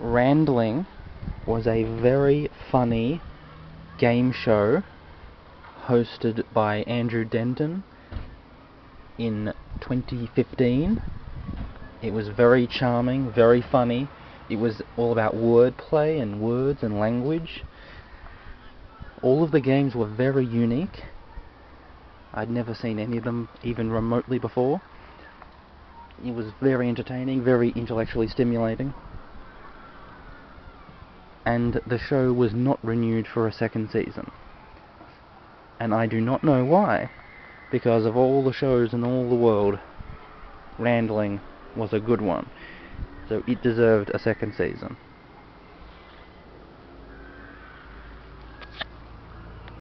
Randling was a very funny game show hosted by Andrew Denton in 2015. It was very charming, very funny. It was all about wordplay and words and language. All of the games were very unique. I'd never seen any of them even remotely before. It was very entertaining, very intellectually stimulating. And the show was not renewed for a second season. And I do not know why, because of all the shows in all the world, Randling was a good one. So it deserved a second season.